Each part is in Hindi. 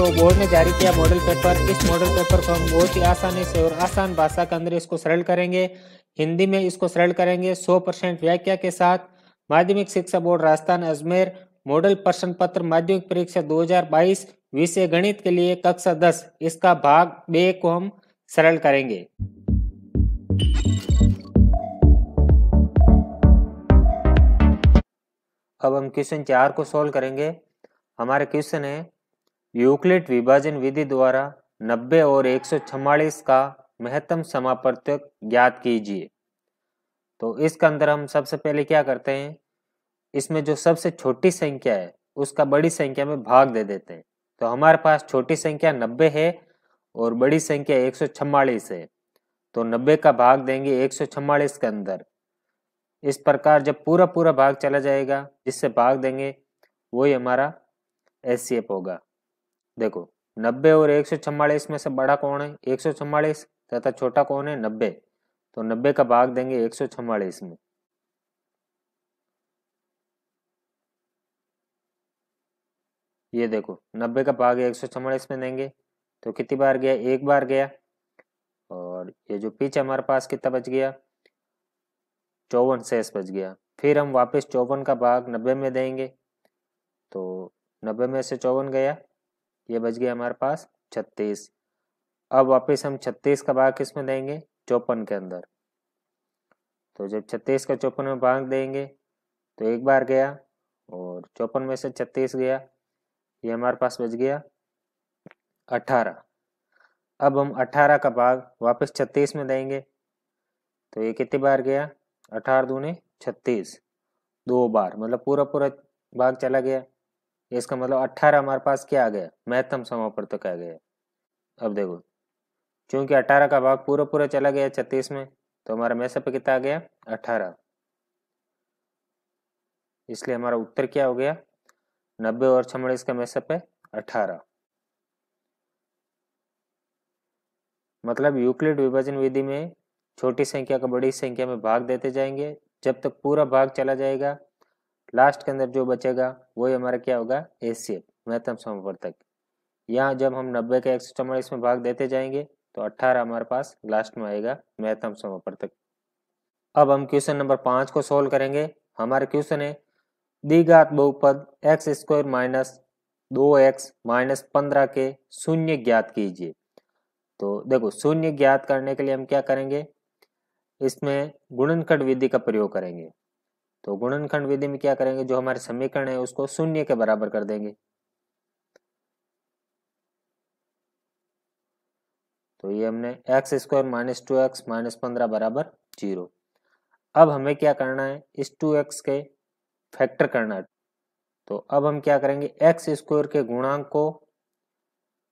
दोस्तों बोर्ड ने जारी किया मॉडल पेपर इस मॉडल पेपर को हम बहुत ही आसानी से और आसान भाषा के अंदर इसको सरल करेंगे। हिंदी में इसको सरल करेंगे 100 परसेंट व्याख्या के साथ। माध्यमिक शिक्षा बोर्ड राजस्थान अजमेर मॉडल प्रश्न पत्र माध्यमिक परीक्षा 2022 विषय गणित के लिए कक्षा 10 इसका भाग बे को हम सरल करेंगे। अब हम क्वेश्चन चार को सोल्व करेंगे। हमारे क्वेश्चन है यूक्लिड विभाजन विधि द्वारा 90 और 144 का महत्तम समापर्तक ज्ञात कीजिए। तो इसके अंदर हम सबसे पहले क्या करते हैं? इसमें जो सबसे छोटी संख्या है, उसका बड़ी संख्या में भाग दे देते हैं। तो हमारे पास छोटी संख्या 90 है और बड़ी संख्या एक है। तो 90 का भाग देंगे एक के अंदर। इस प्रकार जब पूरा पूरा भाग चला जाएगा, जिससे भाग देंगे, वही हमारा एस होगा। देखो, नब्बे और एक सौ चौवालीस में से बड़ा कौन है? एक सौ चौवालीस तथा छोटा कौन है? नब्बे। तो नब्बे का भाग देंगे एक सौ चौवालीस में। ये देखो, नब्बे का भाग एक सौ चौवालीस में देंगे। तो कितनी बार गया? एक बार गया। और ये जो पीछे हमारे पास कितना बच गया? चौवन शेष बच गया। फिर हम वापस चौवन का भाग नब्बे में देंगे। तो नब्बे में से चौवन गया। ये बच गया हमारे पास छत्तीस। अब वापस हम छत्तीस का भाग किसमें देंगे? चौपन के अंदर। तो जब छत्तीस का चौपन में भाग देंगे तो एक बार गया और चौपन में से छत्तीस गया, ये हमारे पास बच गया अठारह। अब हम अठारह का भाग वापस छत्तीस में देंगे तो ये कितनी बार गया? अठारह दूने छत्तीस। दो बार मतलब पूरा पूरा भाग चला गया। इसका मतलब अट्ठारह हमारे पास क्या आ गया? महत्तम समापर्तक आ गया। अब देखो क्योंकि अठारह का भाग पूरा पूरा चला गया छत्तीस में तो हमारा मैसा पे कितना आ गया? अठारह इसलिए हमारा उत्तर क्या हो गया? नब्बे और छमड़ीस इसका मैसा पे अठारह मतलब यूक्लिड विभाजन विधि में छोटी संख्या का बड़ी संख्या में भाग देते जाएँगे। जब तक पूरा भाग चला जाएगा लास्ट के अंदर जो बचेगा, वही हमारा क्या होगा? एसीएफ महत्तम समवर्तक यहाँ जब हम नब्बे का एक सौ चौवालीस में भाग देते जाएँगे तो अट्ठारह हमारे पास लास्ट में आएगा, महत्तम समवर्तक अब हम क्वेश्चन नंबर पाँच को सोल्व करेंगे। हमारे क्वेश्चन है दिघात बहुपद एक्स स्क्वायर माइनस दो एक्स माइनस पंद्रह के शून्य ज्ञात कीजिए। तो देखो, शून्य ज्ञात करने के लिए हम क्या करेंगे? इसमें गुणनखंड विधि का प्रयोग करेंगे। तो गुणनखंड विधि में क्या करेंगे? जो हमारे समीकरण है, उसको शून्य के बराबर कर देंगे। तो ये हमने x square minus two x minus पंद्रह बराबर ज़ीरो अब हमें क्या करना है? इस टू एक्स के फैक्टर करना है। तो अब हम क्या करेंगे? एक्स स्क्वायर के गुणांक को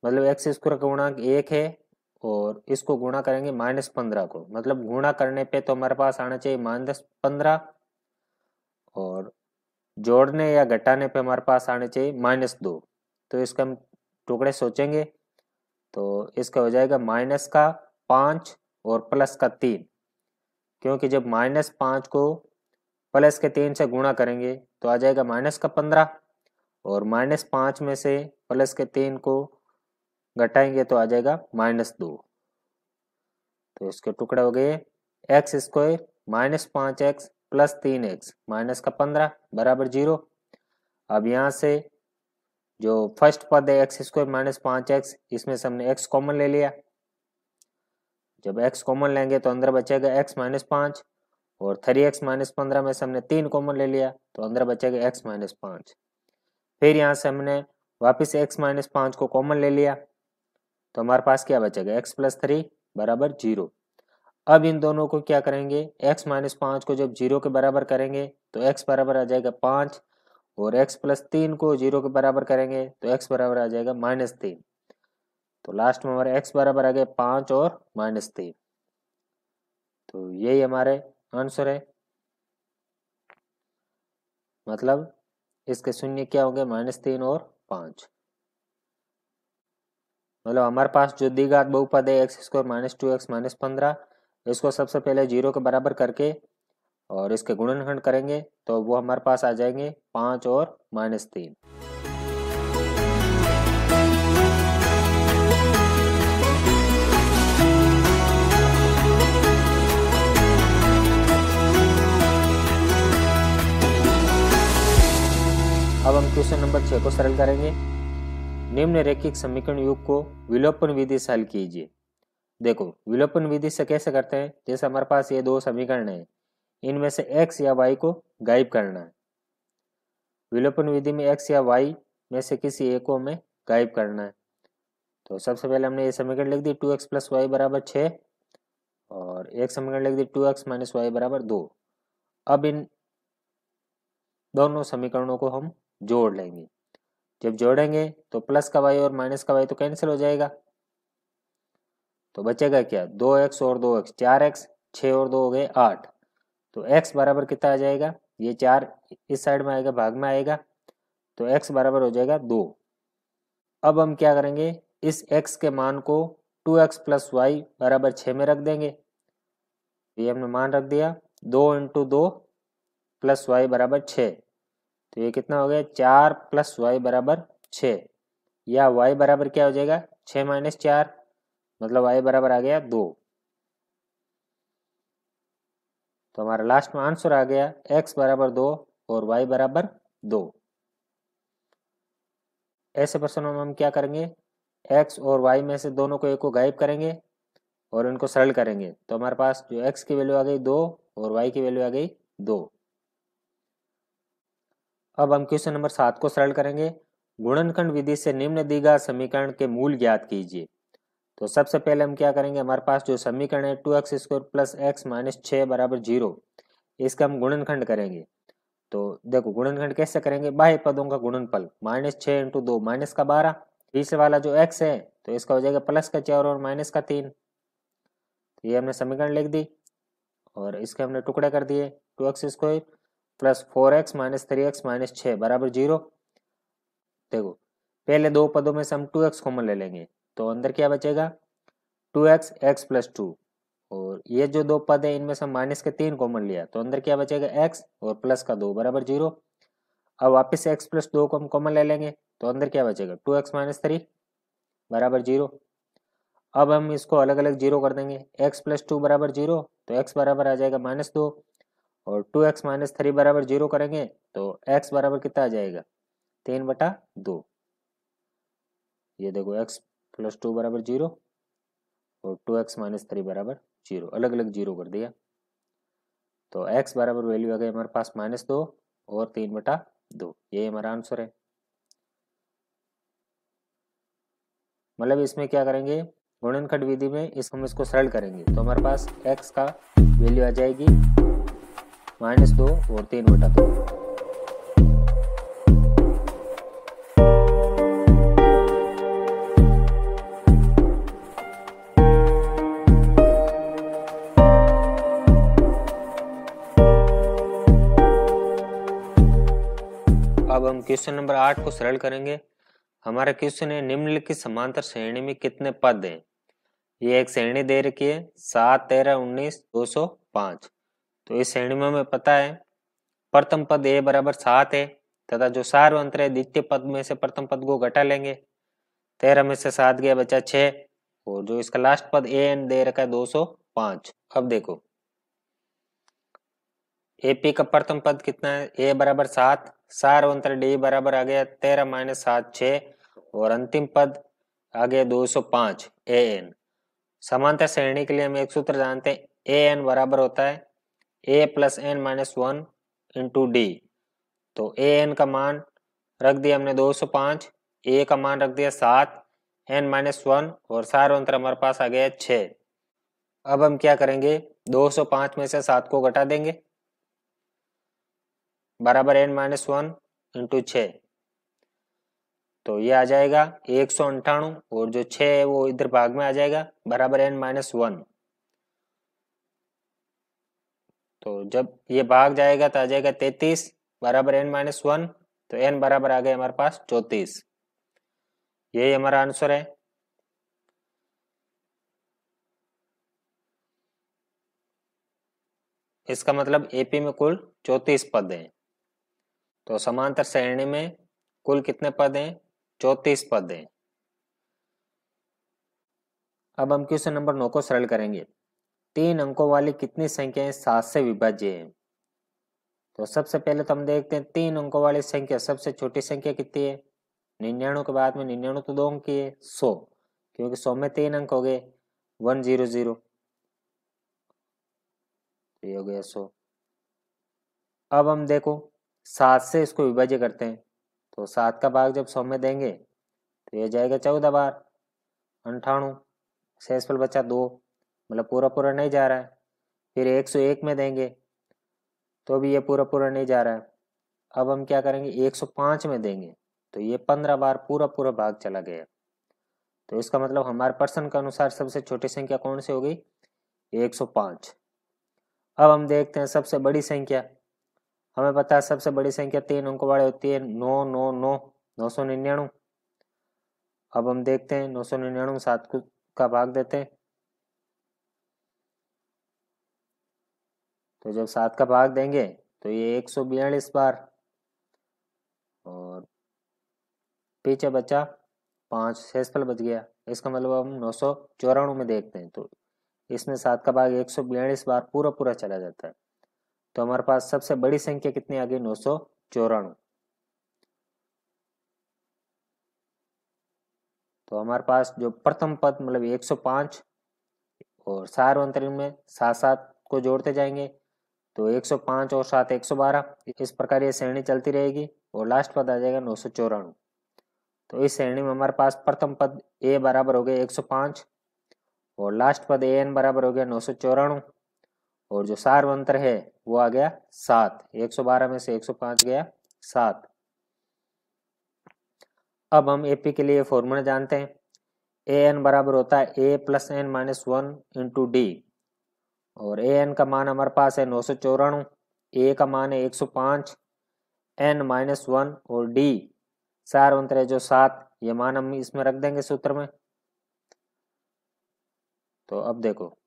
मतलब एक्स स्क्वायर का गुणांक एक है, और इसको गुणा करेंगे माइनस पंद्रह को। मतलब गुणा करने पे तो हमारे पास आना चाहिए माइनस पंद्रह और जोड़ने या घटाने पे हमारे पास आने चाहिए माइनस दो। तो इसका हम टुकड़े सोचेंगे तो इसका हो जाएगा माइनस का पाँच और प्लस का तीन। क्योंकि जब माइनस पाँच को प्लस के तीन से गुणा करेंगे तो आ जाएगा माइनस का पंद्रह। और माइनस पाँच में से प्लस के तीन को घटाएँगे तो आ जाएगा माइनस दो। तो इसके टुकड़े हो गए, एक्स स्क्वायर माइनस पाँच एक्स प्लस तीन एक्स माइनस का पंद्रह बराबर ज़ीरो। अब यहाँ से जो फ़र्स्ट पद है एक्स स्क्वायर माइनस पाँच एक्स, इसमें से हमने एक्स कॉमन ले लिया। जब एक्स कॉमन लेंगे तो अंदर बचेगा एक्स माइनस पाँच और थ्री एक्स माइनस पंद्रह में से हमने तीन कॉमन ले लिया तो अंदर बचेगा एक्स माइनस पाँच। फिर यहाँ से हमने वापिस एक्स माइनस पाँच को कॉमन ले लिया तो हमारे पास क्या बचेगा? एक्स प्लस थ्री बराबर ज़ीरो। अब इन दोनों को क्या करेंगे? x माइनस पाँच को जब ज़ीरो के बराबर करेंगे तो x बराबर आ जाएगा पाँच, और x प्लस तीन को ज़ीरो के बराबर करेंगे तो x बराबर आ जाएगा माइनस तीन। तो लास्ट में हमारे x बराबर आ गए पाँच और माइनस तीन। तो यही हमारे आंसर है। मतलब इसके शून्य क्या होंगे माइनस तीन और पाँच। मतलब हमारे पास जो दिगात बहुपद है x square minus two x minus पंद्रह इसको सबसे पहले ज़ीरो के बराबर करके और इसके गुणनखंड करेंगे तो वो हमारे पास आ जाएँगे पाँच और माइनस तीन। अब हम क्वेश्चन नंबर छह को सरल करेंगे। निम्न रेखिक समीकरण युग को विलोपन विधि से हल कीजिए। देखो, विलोपन विधि से कैसे करते हैं? जैसे हमारे पास ये दो समीकरण है, इनमें से x या y को गायब करना है। विलोपन विधि में x या y में से किसी एक को हमें गायब करना है। तो सबसे पहले हमने ये समीकरण लिख दी टू एक्स प्लस वाई बराबर छ, और एक समीकरण लिख दी टू एक्स माइनस वाई बराबर दो। अब इन दोनों समीकरणों को हम जोड़ लेंगे। जब जोड़ेंगे तो प्लस का वाई और माइनस का वाई तो कैंसिल हो जाएगा। तो बचेगा क्या? दो एक्स और दो एक्स, चार एक्स, छ और दो हो गए आठ। तो एक्स बराबर कितना आ जाएगा? ये चार इस साइड में आएगा, भाग में आएगा तो एक्स बराबर हो जाएगा दो। अब हम क्या करेंगे? इस एक्स के मान को टू एक्स प्लस वाई बराबर छ में रख देंगे। ये हमने मान रख दिया, दो इंटू दो प्लस वाई बराबर छ। तो ये कितना हो गया? चार प्लस वाई बराबर छ। या वाई बराबर क्या हो जाएगा? छ माइनस चार। मतलब वाई बराबर आ गया दो। तो हमारा लास्ट में आंसर आ गया एक्स बराबर दो और वाई बराबर दो। ऐसे प्रश्नों में हम क्या करेंगे? एक्स और वाई में से दोनों को एक को गायब करेंगे और इनको सरल करेंगे। तो हमारे पास जो एक्स की वैल्यू आ गई दो और वाई की वैल्यू आ गई दो। अब हम क्वेश्चन नंबर सात को सरल करेंगे। गुणनखंड विधि से निम्न दीघा समीकरण के मूल ज्ञात कीजिए। तो सबसे पहले हम क्या करेंगे, हमारे पास जो समीकरण है two x square plus x minus छ बराबर ज़ीरो, इसका हम गुणनखंड करेंगे। तो देखो, गुणनखंड कैसे करेंगे? बाह्य पदों का गुणनफल, माइनस छ इंटू दो, माइनस का बारह। तीसरे वाला जो एक्स है तो इसका हो जाएगा प्लस का चार और माइनस का तीन। तो ये हमने समीकरण लिख दी, और इसके हमने टुकड़े कर दिए, two x square plus four x minus three x minus छ बराबर ज़ीरो। देखो, पहले दो पदों में से हम टू एक्स कॉमन ले लेंगे। तो अंदर क्या बचेगा? Two x x plus two. और ये जो दो पद है, इनमें से माइनस के तीन कॉमन लिया। तो अंदर क्या बचेगा? एक्स और प्लस का दो, बराबर ज़ीरो। अब वापस एक्स प्लस दो को हम कॉमन ले लेंगे तो अंदर क्या बचेगा? टू एक्स माइनस थ्री, बराबर ज़ीरो। अब हम इसको अलग अलग ज़ीरो कर देंगे। एक्स प्लस टू, बराबर ज़ीरो तो एक्स बराबर आ जाएगा माइनस दो। और टू एक्स माइनस थ्री, बराबर ज़ीरो करेंगे तो एक्स बराबर कितना आ जाएगा? तीन बटा दो। ये देखो, एक्स प्लस टू बराबर ज़ीरो और टू एक्स माइनस थ्री बराबर ज़ीरो। अलग अलग ज़ीरो कर दिया। तो एक्स बराबर वैल्यू आ गई हमारे पास माइनस दो और तीन बटा दो। ये हमारा आंसर है। मतलब इसमें क्या करेंगे? गुणनखंड विधि में इस हम इसको सरल करेंगे। तो हमारे पास x का वैल्यू आ जाएगी माइनस दो और तीन बटा दो। हम क्वेश्चन नंबर आठ को सरल करेंगे। हमारा क्वेश्चन है, निम्नलिखित समांतर श्रेणी में कितने पद हैं? ये एक श्रेणी दे रखी है, सात, तेरह, उन्नीस, दो सौ पाँच। तो इस श्रेणी में हमें पता है, प्रथम पद ए बराबर सात है, तथा जो सार्वंत्र है, द्वितीय पद में से प्रथम पद को घटा लेंगे। तेरह में से सात गया बचा छ और जो इसका लास्ट पद ए एन दे रखा है, दो सौ पाँच। अब देखो एपी का प्रथम पद कितना है? ए बराबर सात सार्वंत्र डी बराबर आ गया तेरह माइनस सात छ और अंतिम पद आ गया दो सौ पाँच, ए एन। समांतर श्रेणी के लिए हम एक सूत्र जानते हैं, ए एन बराबर होता है a plus n minus one into d. तो ए एन का मान रख दिया हमने दो सौ पाँच, ए का मान रख दिया सात, एन माइनस वन और सार अंतर हमारे पास आ गया छ अब हम क्या करेंगे, दो सौ पाँच में से सात को घटा देंगे। बराबर एन माइनस वन इंटू छ। तो ये आ जाएगा एक सौ अंठाणु और जो छ है वो इधर भाग में आ जाएगा, बराबर एन माइनस वन। तो जब ये भाग जाएगा तो आ जाएगा तैतीस, बराबर एन माइनस वन तो एन बराबर आ गए हमारे पास चौतीस। यही हमारा आंसर है। इसका मतलब एपी में कुल चौतीस पद हैं। तो समांतर श्रेणी में कुल कितने पद हैं? चौतीस पद हैं। अब हम क्वेश्चन नंबर नौ को सरल करेंगे। तीन अंकों वाली कितनी संख्याएँ सात से विभाज्य है? तो सबसे पहले तो हम देखते हैं, तीन अंकों वाली संख्या, सबसे छोटी संख्या कितनी है? निन्याणु के बाद में निन्याणु तो दो अंक की है, सौ। क्योंकि सौ में तीन अंक हो गए, वन ज़ीरो ज़ीरो। हो गया सौ। अब हम देखो सात से इसको विभाज्य करते हैं। तो सात का भाग जब सौ में देंगे तो यह जाएगा चौदह बार। अंठाणु शेषफल बचा दो मतलब पूरा पूरा नहीं जा रहा है। फिर एक सौ एक में देंगे तो भी ये पूरा पूरा नहीं जा रहा है। अब हम क्या करेंगे? एक सौ पाँच में देंगे तो ये पंद्रह बार पूरा पूरा भाग चला गया। तो इसका मतलब हमारे पर्सन के अनुसार सबसे छोटी संख्या कौन सी होगी एक सौ पाँच। अब हम देखते हैं सबसे बड़ी संख्या। हमें पता है सबसे बड़ी संख्या तीन अंकों वाली होती है, नौ नौ नौ नौ सौ निन्याणु अब हम देखते हैं, नौ सौ निन्याणु सात का भाग देते हैं। तो जब सात का भाग देंगे तो ये एक सौ बयालीस बार। और पीछे बचा पाँच, शेषफल बच गया। इसका मतलब हम नौ सौ चौराणु में देखते हैं तो इसमें सात का भाग एक सौ बयालीस बार पूरा पूरा चला जाता है। तो हमारे पास सबसे बड़ी संख्या कितनी आ गई? नौ सौ चौराणु तो हमारे पास जो प्रथम पद मतलब एक सौ पाँच और सार्वंतरिक में सात सात को जोड़ते जाएँगे तो एक सौ पाँच और सात एक सौ बारह। इस प्रकार ये श्रेणी चलती रहेगी और लास्ट पद आ जाएगा नौ सौ चौराणु तो इस श्रेणी में हमारे पास प्रथम पद ए बराबर हो गया एक सौ पाँच और लास्ट पद ए एन बराबर हो गया नौ सौ चौराणु और जो सार्वंतर है, वो आ गया सात। एक सौ बारह में से एक सौ पाँच गया सात। अब हम एपी के लिए फॉर्मूला जानते हैं। ए एन बराबर होता है a plus n minus one into d और ए एन का मान हमारे पास है नौ सौ ए का मान है एक सौ पाँच। एन माइनस वन और डी चार अंतर है जो सात। ये मान हम इसमें रख देंगे सूत्र में। तो अब देखो।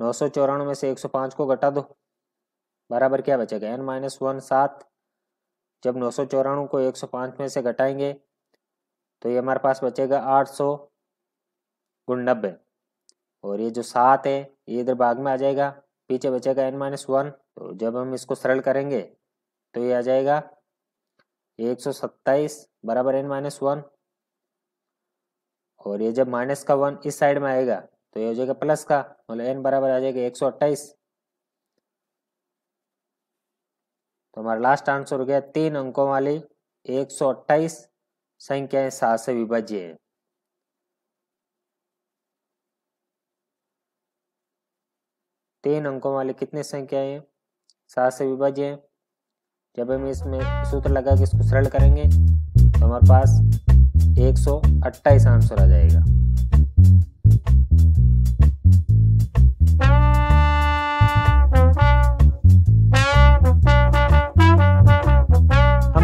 नौ सौ चौरानवे से एक सौ पाँच को घटा दो। बराबर क्या बचेगा? एन माइनस वन सात। जब नौ सौ चौरानवे को एक सौ पाँच में से घटाएँगे तो ये हमारे पास बचेगा आठ सौ गुण नब्बे और ये जो सात है, ये इधर भाग में आ जाएगा। पीछे बचेगा एन माइनस वन। तो जब हम इसको सरल करेंगे तो ये आ जाएगा एक सौ सत्ताईस बराबर एन माइनस वन। और ये जब माइनस का वन इस साइड में आएगा तो ये हो जाएगा प्लस का मतलब एन बराबर आ जाएगा एक सौ अट्ठाईस। तो हमारा लास्ट आंसर हो गया तीन अंकों वाली एक सौ अट्ठाईस संख्याएँ सात से विभाज्य। है तीन अंकों वाली कितनी संख्याएँ सात से विभाज्य। है जब हम इसमें सूत्र लगा के इसको सरल करेंगे तो हमारे पास एक सौ अट्ठाईस आंसर आ जाएगा।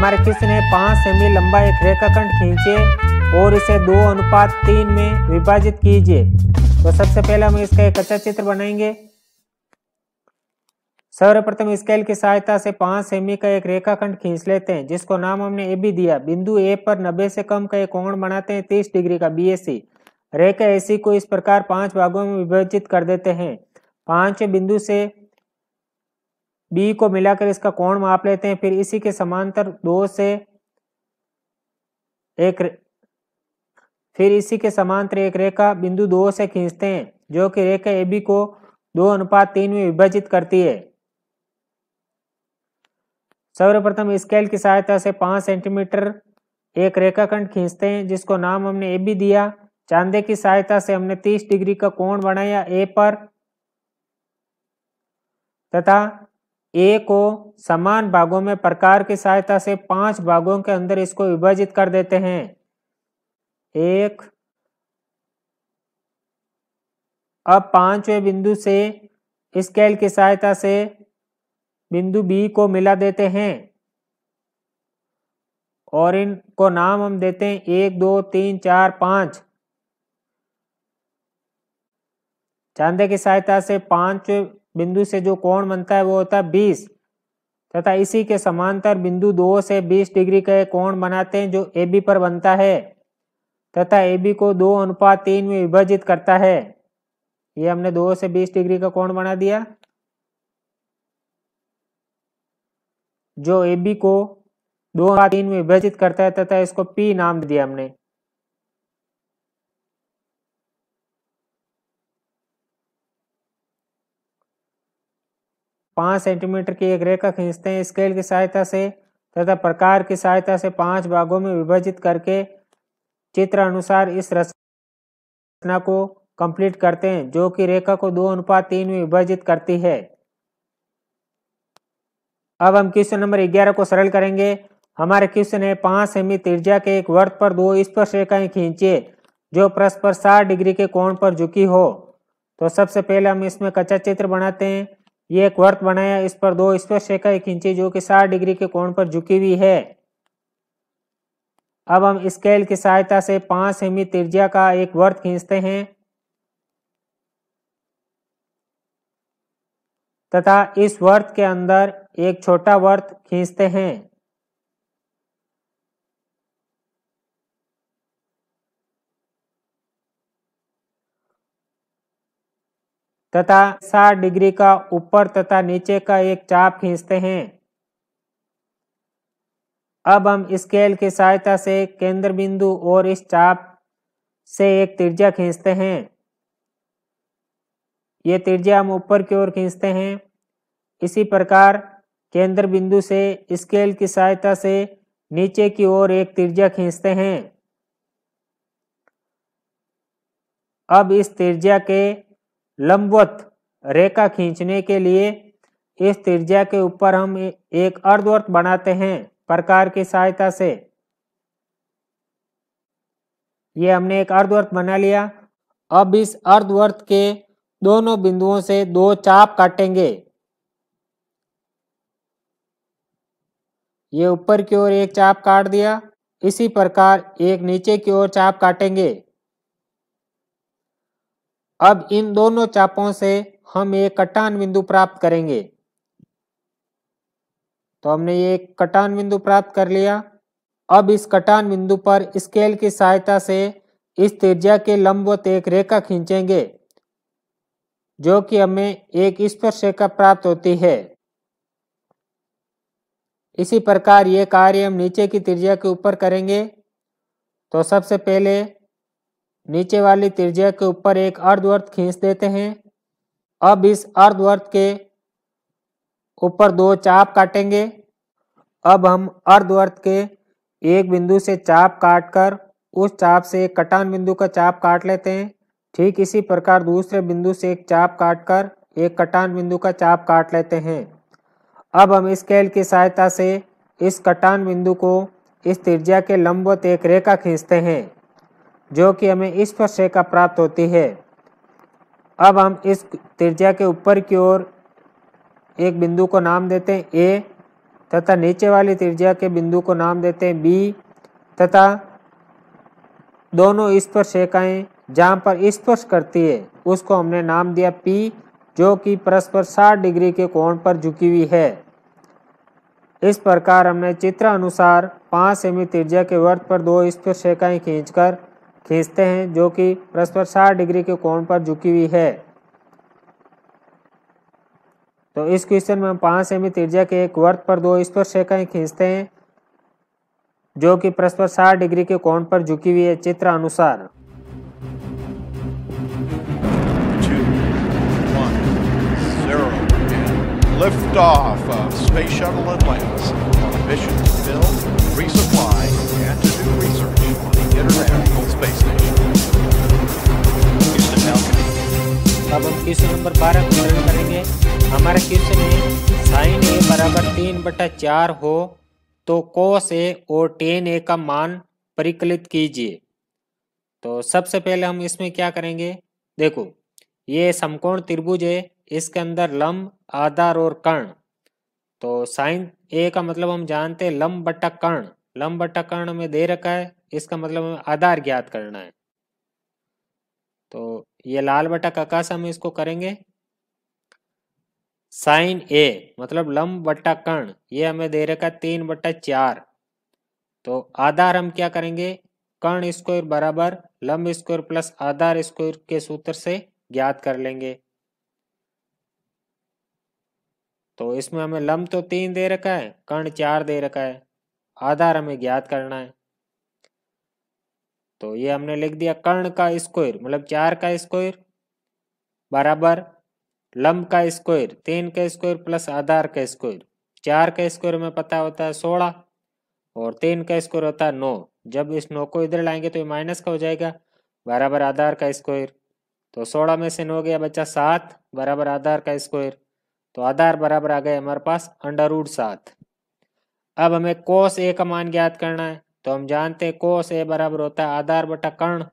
हमारे किसी ने पाँच सेमी लंबा एक रेखाखंड खींचे और इसे दो अनुपात तीन में विभाजित कीजिए। तो सबसे पहले हम इसका एक अच्छा चित्र बनाएँगे। सर्वप्रथम स्केल की सहायता से पाँच सेमी का एक रेखाखंड खींच लेते हैं, जिसको नाम हमने ए बी दिया। बिंदु ए पर नब्बे से कम का एक कोण बनाते हैं, तीस डिग्री का बी एस रेखा एसी को इस प्रकार पाँच भागों में विभाजित कर देते हैं। पाँच बिंदु से बी को मिलाकर इसका कोण माप लेते हैं, फिर इसी के समांतर दो से एक फिर इसी के समांतर एक रेखा बिंदु दो से खींचते हैं, जो कि रेखा ए, बी को दो अनुपात तीन में विभाजित करती है। सर्वप्रथम स्केल की सहायता से पाँच सेंटीमीटर एक रेखाखंड खींचते हैं, जिसको नाम हमने ए, बी दिया। चांदे की सहायता से हमने 30 डिग्री का कोण बनाया ए पर, तथा ए को समान भागों में प्रकार की सहायता से पाँच भागों के अंदर इसको विभाजित कर देते हैं। एक, अब पाँचवें बिंदु से स्केल की सहायता से बिंदु बी को मिला देते हैं। और इनको नाम हम देते हैं एक, दो, तीन, चार, पाँच। चांदे की सहायता से पाँच बिंदु से जो कोण बनता है वो होता है बीस। तथा इसी के समांतर बिंदु दो से बीस डिग्री का कोण बनाते हैं जो ए बी पर बनता है। तथा ए बी को दो अनुपात तीन में विभाजित करता है। ये हमने दो से बीस डिग्री का कोण बना दिया। जो ए बी को दो अनुपात तीन में विभाजित करता है तथा इसको पी नाम दिया हमने। पाँच सेंटीमीटर की एक रेखा खींचते हैं स्केल की सहायता से तथा प्रकार की सहायता से पाँच भागों में विभाजित करके चित्र अनुसार इस रचना को कंप्लीट करते हैं, जो कि रेखा को दो अनुपात तीन में विभाजित करती है। अब हम क्वेश्चन नंबर ग्यारह को सरल करेंगे। हमारे क्वेश्चन है, पाँच सेमी त्रिज्या के एक वर्त पर दो स्पर्श रेखाएँ खींचिए, जो परस्पर साठ डिग्री के कोण पर झुकी हो। तो सबसे पहले हम इसमें कच्चा चित्र बनाते हैं। ये एक वर्त बनाया इस पर दो स्पर्श रेखा एक इंची जो कि साठ डिग्री के कोण पर झुकी हुई है। अब हम स्केल की सहायता से पाँच सेमी त्रिज्या का एक वर्त खींचते हैं। तथा इस वर्त के अंदर एक छोटा वर्त खींचते हैं। तथा 60 डिग्री का ऊपर तथा नीचे का एक चाप खींचते हैं। अब हम स्केल की सहायता से केंद्र बिंदु और इस चाप से एक त्रिज्या खींचते हैं। ये त्रिज्या हम ऊपर की ओर खींचते हैं। इसी प्रकार केंद्र बिंदु से स्केल की सहायता से नीचे की ओर एक त्रिज्या खींचते हैं। अब इस त्रिज्या के लंबवत रेखा खींचने के लिए इस त्रिज्या के ऊपर हम एक अर्धवर्त बनाते हैं प्रकार की सहायता से। ये हमने एक अर्धवर्त बना लिया। अब इस अर्धवर्त के दोनों बिंदुओं से दो चाप काटेंगे। ये ऊपर की ओर एक चाप काट दिया। इसी प्रकार एक नीचे की ओर चाप काटेंगे। अब इन दोनों चापों से हम एक कटान बिंदु प्राप्त करेंगे। तो हमने ये कटान बिंदु प्राप्त कर लिया। अब इस कटान बिंदु पर स्केल की सहायता से इस त्रिज्या के लंबवत एक रेखा खींचेंगे, जो कि हमें एक स्पर्श रेखा प्राप्त होती है। इसी प्रकार ये कार्य हम नीचे की त्रिज्या के ऊपर करेंगे। तो सबसे पहले नीचे वाली त्रिज्या के ऊपर एक अर्धवर्त खींच देते हैं। अब इस अर्धवर्त के ऊपर दो चाप काटेंगे। अब हम अर्धवर्त के एक बिंदु से चाप काटकर उस चाप से एक कटान बिंदु का चाप काट लेते हैं। ठीक इसी प्रकार दूसरे बिंदु से एक चाप काटकर एक कटान बिंदु का चाप काट लेते हैं। अब हम स्केल की सहायता से इस कटान बिंदु को इस त्रिज्या के लंबवत एक रेखा खींचते हैं। जो कि हमें इस रेखा प्राप्त होती है। अब हम इस त्रिज्या के ऊपर की ओर एक बिंदु को नाम देते हैं ए तथा नीचे वाली त्रिज्या के बिंदु को नाम देते हैं बी तथा दोनों स्पर्श रेखाएँ जहाँ पर स्पर्श करती है, उसको हमने नाम दिया पी, जो कि परस्पर 60 डिग्री के कोण पर झुकी हुई है। इस प्रकार हमने चित्र अनुसार पाँच सेमी त्रिज्या के वर्त पर दो स्पर्श रेखाएँ खींचकर खींचते हैं जो कि परस्पर 60 डिग्री के कोण पर झुकी हुई है। तो इस क्वेश्चन में हम पाँच सेमी त्रिज्या के एक वर्त पर दो स्पर्श रेखाएँ खींचते हैं जो कि परस्पर 60 डिग्री के कोण पर झुकी हुई है चित्र अनुसार। Lift off of Space Shuttle Atlantis on a mission to build, resupply, अब हम क्वेश्चन नंबर बारह को सरल करेंगे। हमारा क्वेश्चन है साइन ए बराबर तीन बटा चार हो तो कोस ए और टेन ए का मान परिकलित कीजिए। तो सबसे पहले हम इसमें क्या करेंगे? देखो, ये समकोण त्रिभुज है, इसके अंदर लंब, आधार और कर्ण। तो साइन ए का मतलब हम जानते हैं लंब बट्टा कर्ण। लंब बट्टा कर्ण में दे रखा है, इसका मतलब हमें आधार ज्ञात करना है। तो ये लाल बटा कका से हम इसको करेंगे। साइन ए मतलब लंब बट्टा कर्ण ये हमें दे रखा है तीन बट्टा चार। तो आधार हम क्या करेंगे? कर्ण स्क्वायर बराबर, लंब स्क्वायर प्लस आधार स्क्वायर के सूत्र से ज्ञात कर लेंगे। तो इसमें हमें लंब तो तीन दे रखा है कर्ण चार दे रखा है। आधार हमें ज्ञात करना है। तो ये हमने लिख दिया कर्ण का स्क्वायर मतलब चार का स्क्वायर बराबर लंब का स्क्वायर तीन का स्क्वायर प्लस आधार का स्क्वायर चार का स्क्वायर में पता होता है सोलह और तीन का स्क्वायर होता है नौ। जब इस नौ को इधर लाएँगे तो ये माइनस का हो जाएगा, बराबर आधार का स्क्वायर तो सोलह में से नौ गया बच्चा सात, बराबर आधार का स्क्वायर तो आधार बराबर आ गए हमारे पास अंडर रूट सात। अब हमें कोस ए का मान ज्ञात करना है। तो हम जानते हैं कोस ए बराबर होता है आधार बटा कर्ण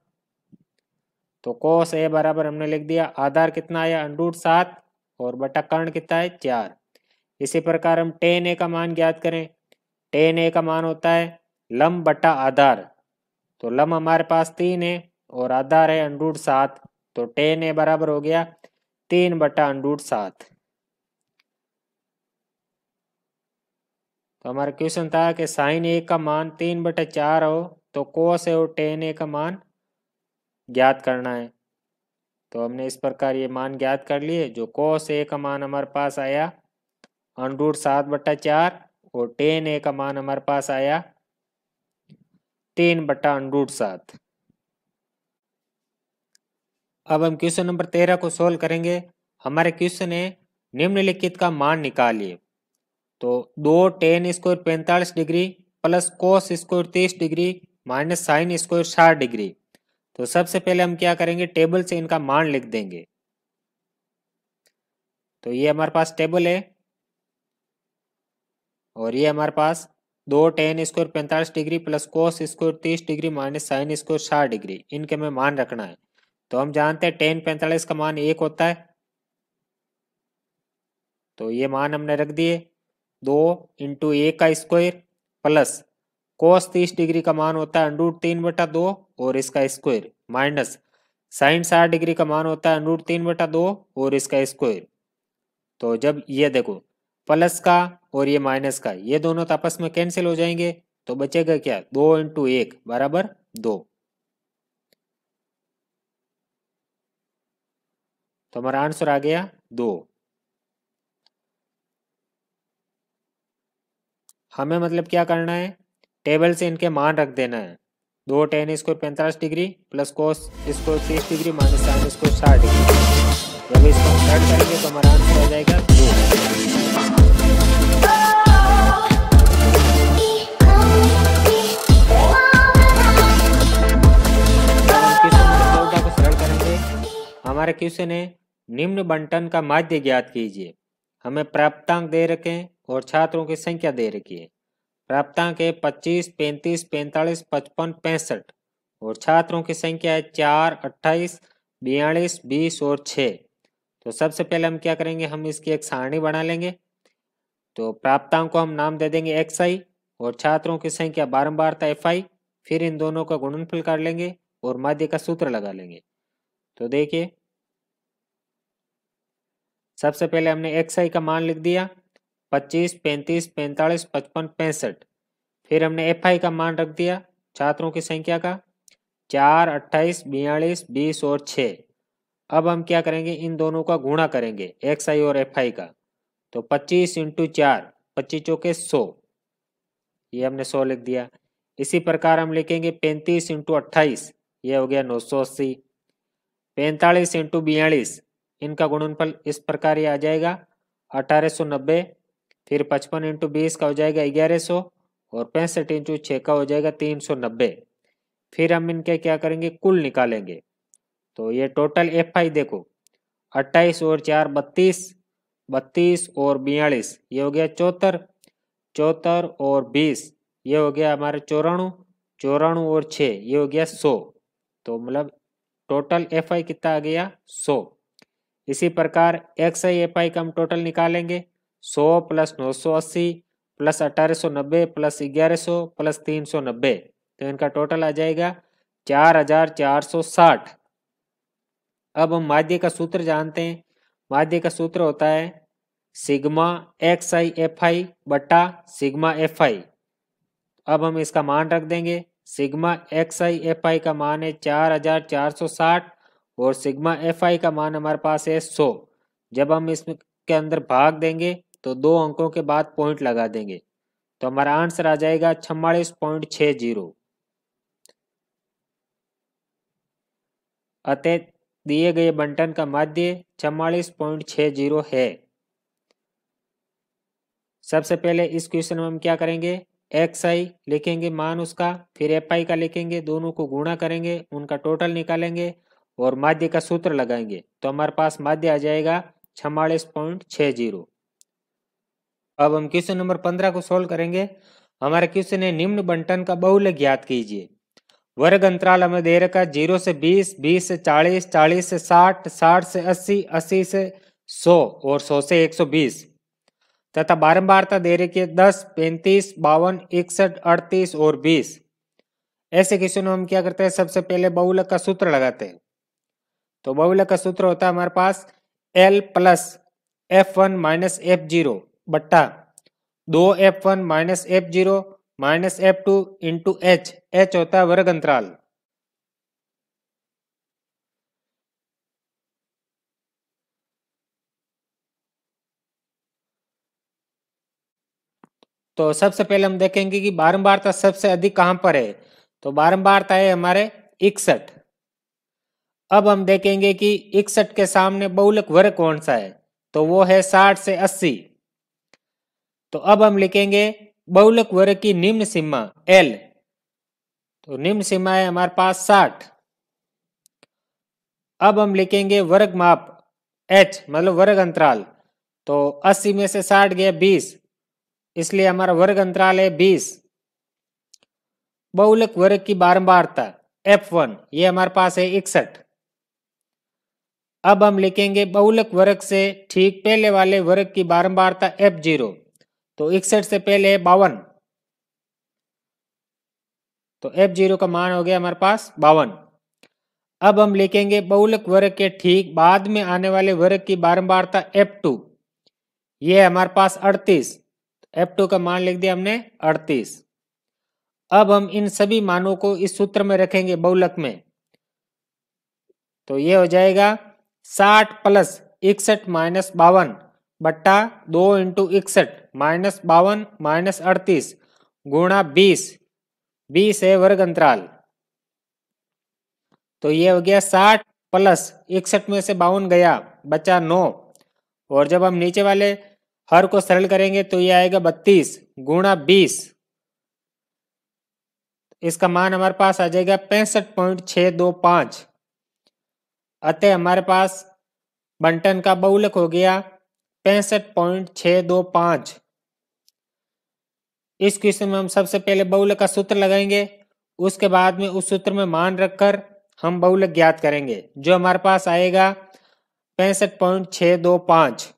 तो कोस ए बराबर हमने लिख दिया, आधार कितना आया? अंडरूट सात और बटा कर्ण कितना है? चार। इसी प्रकार हम टेन ए का मान ज्ञात करें। टेन ए का मान होता है लम बटा आधार। तो लम हमारे पास तीन है और आधार है अंडरूट सात। तो टेन ए बराबर हो गया तीन बटा अंडरूट सात। तो हमारा क्वेश्चन था कि साइन ए का मान तीन बटा चार हो तो कोस ए और टेन ए का मान ज्ञात करना है। तो हमने इस प्रकार ये मान ज्ञात कर लिए, जो कोस ए का मान हमारे पास आया अंडरूट सात बट्टा चार और टेन ए का मान हमारे पास आया, तीन बट्टा अंडरूट सात। अब हम क्वेश्चन नंबर तेरह को सोल्व करेंगे। हमारे क्वेश्चन है निम्नलिखित का मान निकालिए तो दो टेन स्क्वायर पैंतालीस डिग्री प्लस कोस स्क्वायर तीस डिग्री माइनस साइन स्क्वायर साठ डिग्री। तो सबसे पहले हम क्या करेंगे? टेबल से इनका मान लिख देंगे। तो ये हमारे पास टेबल है। और ये हमारे पास दो टेन स्क्वायर पैंतालीस डिग्री प्लस कोस स्क्वायर तीस डिग्री माइनस साइन स्क्वायर साठ डिग्री। इनके में मान रखना है। तो हम जानते हैं टेन पैंतालीस का मान एक होता है। तो ये मान हमने रख दिए। दो इंटू एक का स्क्वायर प्लस कोस तीस डिग्री का मान होता है अंडरूट तीन बटा दो और इसका स्क्वायर माइनस साइन साठ डिग्री का मान होता है अंडरूट तीन बटा दो और इसका स्क्वायर। तो जब ये देखो, प्लस का और ये माइनस का, ये दोनों तो आपस में कैंसिल हो जाएँगे तो बचेगा क्या? दो इंटू एक बराबर दो। तो हमारा आंसर आ गया दो। हमें मतलब क्या करना है? टेबल से इनके मान रख देना है। दो टेन स्क्वायर पैंतालीस डिग्री प्लस कोस स्क्वायर तीस डिग्री माइनस साइन स्क्वायर साठ डिग्री। जब इसको ऐड करेंगे तो हमारा आंसर आ जाएगा दो। हमारे क्वेश्चन है, निम्न बंटन का माध्य ज्ञात कीजिए। हमें प्राप्तांक दे रखे। हैं और छात्रों की संख्या दे रखी है। प्राप्तांक है पच्चीस, पैंतीस, पैंतालीस, पचपन, पैंसठ और छात्रों की संख्या है चार, अट्ठाईस, बयालीस, बीस और छ तो सबसे पहले हम क्या करेंगे? हम इसकी एक सारणी बना लेंगे। तो प्राप्तांक को हम नाम दे देंगे एक्स आई और छात्रों की संख्या बारम्बार था एफ़ आई। फिर इन दोनों का गुणनफल कर लेंगे और माध्य का सूत्र लगा लेंगे। तो देखिए, सबसे पहले हमने एक्स आई का मान लिख दिया। पच्चीस, पैंतीस, पैंतालीस, पचपन, पैंसठ। फिर हमने एफ़ का मान रख दिया, छात्रों की संख्या का। चार, अट्ठाईस, बयालीस, बीस और छ अब हम क्या करेंगे? इन दोनों का गुणा करेंगे एक्स आई और एफ़ आई का। तो पच्चीस इंटू चार, पच्चीस चौके सौ। ये हमने सौ लिख दिया। इसी प्रकार हम लिखेंगे पैंतीस इंटू अट्ठाईस, ये हो गया नौ सौ अस्सी। पैंतालीस इंटू बयालीस, इनका गुणनफल इस प्रकार ये आ जाएगा, अठारह सौ नब्बे फिर पचपन इंटू बीस का हो जाएगा ग्यारह सौ और पैंसठ इंटू छः का हो जाएगा तीन सौ नब्बे। फिर हम इनके क्या करेंगे? कुल निकालेंगे। तो ये टोटल एफ़ आई देखो। अट्ठाईस और चार बत्तीस बत्तीस और बयालीस, ये हो गया चौहत्तर चौहत्तर और बीस, ये हो गया हमारे चौराणु चौराणु और छ ये हो गया सौ। तो मतलब टोटल एफ़ आई कितना आ गया? सौ। इसी प्रकार एक्स आई एफ़ आई का हम टोटल निकालेंगे। सौ प्लस नौ सौ अस्सी, प्लस अठारह सौ नब्बे, प्लस ग्यारह सौ, प्लस तीन सौ नब्बे। तो इनका टोटल आ जाएगा चार हज़ार चार सौ साठ। अब हम माध्य का सूत्र जानते हैं। माध्य का सूत्र होता है sigma x i f i बटा सिग्मा एफ़ आई। अब हम इसका मान रख देंगे। Sigma x i f i का मान है चार हज़ार चार सौ साठ और सिग्मा एफ़ आई का मान हमारे पास है सौ। जब हम इसके अंदर भाग देंगे तो दो अंकों के बाद पॉइंट लगा देंगे। तो हमारा आंसर आ जाएगा छम्मालीस पॉइंट छ ज़ीरो। अतः दिए गए बंटन का माध्य चवालीस पॉइंट छ ज़ीरो है। सबसे पहले इस क्वेश्चन में हम क्या करेंगे? एक्स आई लिखेंगे मान उसका, फिर एफ़ आई का लिखेंगे, दोनों को गुणा करेंगे, उनका टोटल निकालेंगे और माध्य का सूत्र लगाएँगे। तो हमारे पास माध्य आ जाएगा छमालीस पॉइंट छ ज़ीरो। अब हम क्वेश्चन नंबर पंद्रह को सोल्व करेंगे। हमारा क्वेश्चन है, निम्न बंटन का बहुल ज्ञात कीजिए। वर्ग अंतराल हमें दे रखा ज़ीरो से बीस बीस से चालीस चालीस से साठ साठ से अस्सी अस्सी से सौ और सौ से एक सौ बीस। तथा बारंबारता दे रखी है दस, पैंतीस, बावन, इकसठ, अड़तीस और बीस। ऐसे क्वेश्चन में हम क्या करते हैं? सबसे पहले बहुलक का सूत्र लगाते हैं। तो बहुलक का सूत्र होता है हमारे पास l plus f one minus f zero बट्टा। दो f one minus f zero minus f two into h h होता है वर्ग अंतराल तो सबसे पहले हम देखेंगे कि बारंबारता सबसे अधिक कहाँ पर है? तो बारंबारता है हमारे इकसठ। अब हम देखेंगे कि इकसठ के सामने बहुलक वर्ग कौन सा है? तो वो है साठ से अस्सी। तो अब हम लिखेंगे बहुलक वर्ग की निम्न सीमा एल तो निम्न सीमा है हमारे पास साठ। अब हम लिखेंगे वर्ग माप एच मतलब वर्ग अंतराल। तो 80 में से 60 गया 20 इसलिए हमारा वर्ग अंतराल है 20 बहुलक वर्ग की बारंबारता F1 ये हमारे पास है इकसठ। अब हम लिखेंगे बहुलक वर्ग से ठीक पहले वाले वर्ग की बारंबारता F0 तो इकसठ से पहले है बावन। तो एफ़ ज़ीरो का मान हो गया हमारे पास बावन। अब हम लिखेंगे बहुलक वर्ग के ठीक बाद में आने वाले वर्ग की बारंबारता एफ़ टू ये हमारे पास अड़तीस। एफ़ टू का मान लिख दिया हमने अड़तीस। अब हम इन सभी मानों को इस सूत्र में रखेंगे बहुलक में। तो ये हो जाएगा साठ प्लस इकसठ माइनस बावन। बट्टा दो इंटू इकसठ, माइनस बावन, माइनस अड़तीस, गुणा बीस। बीस है वर्ग अंतराल तो ये हो गया साठ प्लस इकसठ में से बावन गया, बचा नौ। और जब हम नीचे वाले हर को सरल करेंगे तो ये आएगा बत्तीस, गुणा बीस। इसका मान हमारे पास आ जाएगा पैंसठ पॉइंट छ दो पाँच। अतः हमारे पास बंटन का बहुलक हो गया पैंसठ पॉइंट छ दो पाँच। इस क्वेश्चन में हम सबसे पहले बहुल का सूत्र लगाएँगे, उसके बाद में उस सूत्र में मान रखकर हम बहुल ज्ञात करेंगे, जो हमारे पास आएगा पैंसठ पॉइंट छ दो पाँच।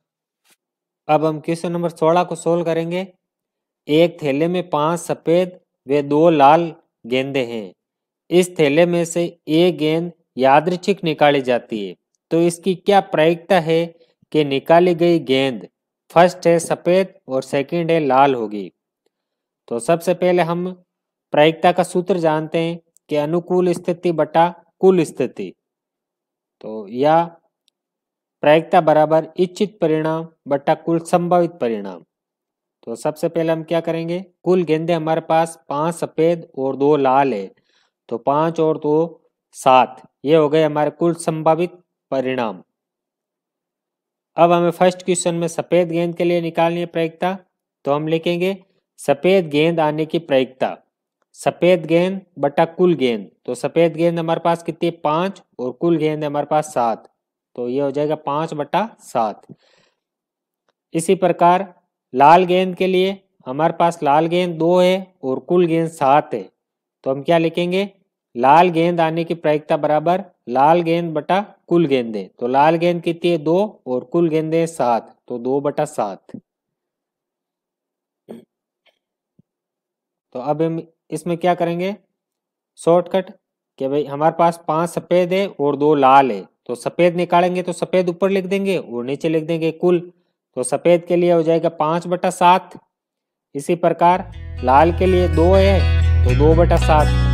अब हम क्वेश्चन नंबर सोलह को सोल्व करेंगे। एक थैले में पाँच सफ़ेद, वे दो लाल गेंदे हैं। इस थैले में से एक गेंद यादृच्छिक निकाली जाती है। तो इसकी क्या प्रायिकता है? कि निकाली गई गेंद फ़र्स्ट है सफ़ेद और सेकंड है लाल होगी। तो सबसे पहले हम प्रायिकता का सूत्र जानते हैं कि अनुकूल स्थिति बटा कुल स्थिति। तो या प्रायिकता बराबर इच्छित परिणाम बटा कुल संभावित परिणाम। तो सबसे पहले हम क्या करेंगे? कुल गेंदे हमारे पास पाँच सफ़ेद और दो लाल है। तो पाँच और दो सात, ये हो गए हमारे कुल संभावित परिणाम। अब हमें फ़र्स्ट क्वेश्चन में सफ़ेद गेंद के लिए निकालनी है प्रायिकता तो हम लिखेंगे, सफ़ेद गेंद आने की प्रायिकता, सफ़ेद गेंद बटा कुल गेंद तो सफ़ेद गेंद हमारे पास कितनी है? पाँच, और कुल गेंद हमारे पास सात तो ये हो जाएगा पाँच बटा सात। इसी प्रकार, लाल गेंद के लिए हमारे पास लाल गेंद दो है, और कुल गेंद सात है तो हम क्या लिखेंगे? लाल गेंद आने की प्रायिकता बराबर, लाल गेंद बटा कुल गेंदे। तो लाल गेंद कितनी है? दो, और कुल गेंदे सात। तो दो बटा सात। तो अब हम इसमें क्या करेंगे? शॉर्टकट, कि भाई हमारे पास पाँच सफ़ेद है और दो लाल है। तो सफ़ेद निकालेंगे तो सफ़ेद ऊपर लिख देंगे और नीचे लिख देंगे कुल। तो सफ़ेद के लिए हो जाएगा पाँच बटा सात। इसी प्रकार लाल के लिए दो है तो दो बटा सात।